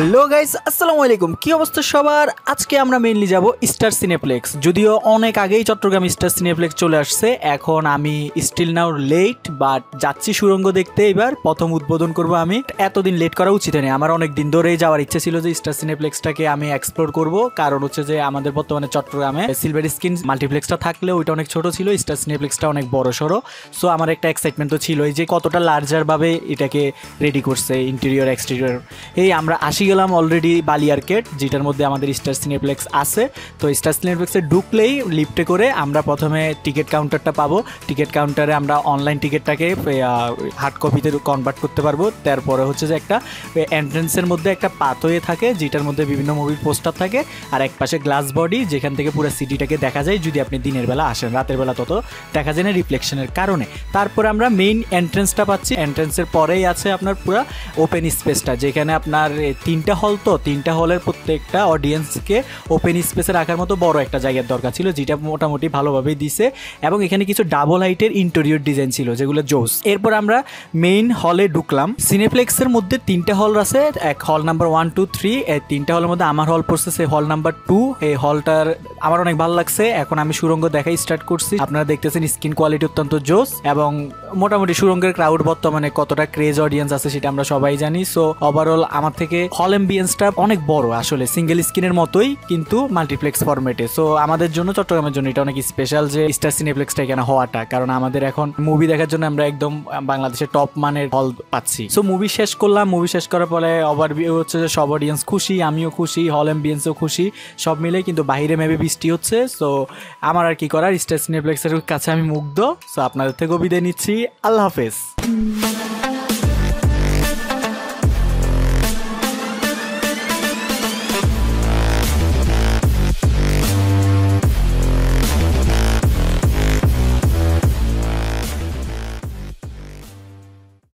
Hello guys আসসালামু আলাইকুম। কি অবস্থা সবার? আজকে আমরা মেইনলি যাব স্টার সিনেপ্লেক্স যদিও অনেক আগেই চট্টগ্রাম স্টার সিনেপ্লেক্স চলে আসছে। এখন আমি স্টিল নাও লেট বাট যাচ্ছি সুরঙ্গ দেখতে এবার। প্রথম উদ্বোধন করব আমি। এতদিন লেট করা উচিত নেই আমার অনেক দিন ধরেই যাওয়ার ইচ্ছে ছিল যে স্টার সিনেপ্লেক্সটাকে আমি এক্সপ্লোর করব। কারণ হচ্ছে যে আমাদের বর্তমানে চট্টগ্রামে সিলভার স্ক্রিন মাল্টিপ্লেক্সটা থাকলে ওইটা অনেক ছোট ছিল। স্টার সিনেপ্লেক্সটা অনেক বড় সড়ো। সো আমার একটা এক্সাইটমেন্ট তো ছিলই যে কতটা লার্জারভাবে এটাকে রেডি করছে। ইন্টেরিয়র এক্সটেরিয়র এই আমরা আসি গেলাম অলরেডি বালি আর্কেট যেটার মধ্যে আমাদের স্টার সিনেপ্লেক্স আছে। তো স্টার সিনেপ্লেক্সে ঢুকলেই লিফটে করে আমরা প্রথমে টিকিট কাউন্টারটা পাবো। টিকিট কাউন্টারে আমরা অনলাইন টিকিটটাকে হার্ড কপিতে কনভার্ট করতে পারব। তারপরে হচ্ছে যে একটা এন্ট্রেন্সের মধ্যে একটা পাথয়ে থাকে যেটার মধ্যে বিভিন্ন মুভির পোস্টার থাকে আর এক পাশে গ্লাস বডি যেখান থেকে পুরো সিটিটাকে দেখা যায় যদি আপনি দিনের বেলা আসেন রাতের বেলা তত দেখা যায় না রিফ্লেকশনের কারণে। তারপরে আমরা মেইন এন্ট্রেন্সটা পাচ্ছি। এন্ট্রেন্সের পরেই আছে আপনার পুরো ওপেন স্পেসটা যেখানে আপনার এ, তিনটা হল তো, তিনটা হলের প্রত্যেকটা অডিয়েন্সকে ওপেন স্পেসে রাখার মতো বড় একটা জায়গার দরকার ছিল, যেটা মোটামুটি ভালোভাবেই দিছে এবং এখানে কিছু ডাবল হাইটের ইন্টেরিয়র ডিজাইন ছিল, যেগুলো জোস। এরপর আমরা মেইন হলে ঢুকলাম। সিনেপ্লেক্সের মধ্যে তিনটা হল আছে, এক হল নাম্বার ওয়ান টু থ্রি এই তিনটা হলের মধ্যে আমার হল পড়ছে সে হল নাম্বার টু এই হলটার আমার অনেক ভালো লাগছে। এখন আমি সুরঙ্গ দেখাই স্টার্ট করছি। আপনারা দেখতেছেন স্কিন কোয়ালিটি অত্যন্ত জোস এবং মোটামুটি সুরঙ্গের ক্রাউড বর্তমানে কতটা ক্রেজ অডিয়েন্স আছে সেটা আমরা সবাই জানি। সো ওভারঅল আমার থেকে হল এম্বিয়েন্সটা অনেক বড় আসলে সিঙ্গেল স্ক্রিনের মতোই, কিন্তু মাল্টিপ্লেক্স ফরম্যাটে সো আমাদের জন্য, চট্টগ্রামের জন্য এটা অনেক স্পেশাল যে স্টার সিনেপ্লেক্সটা এখানে হওয়াটা? কারণ আমাদের এখন মুভি দেখার জন্য আমরা একদম বাংলাদেশের টপ মানের হল পাচ্ছি। সো মুভি শেষ করলাম মুভি শেষ করার পরে ওভারভিউ হচ্ছে যে, সব অডিয়েন্স খুশি, আমিও খুশি হল এম্বিয়েন্সও খুশি, সব মিলে কিন্তু বাইরে মেবে বৃষ্টি হচ্ছে। সো আমার আর কি করার? স্টার সিনেপ্লেক্সের কাছে আমি মুগ্ধ। সো আপনাদের থেকেও বিদায় নিচ্ছি। আল্লাহ হাফেজ।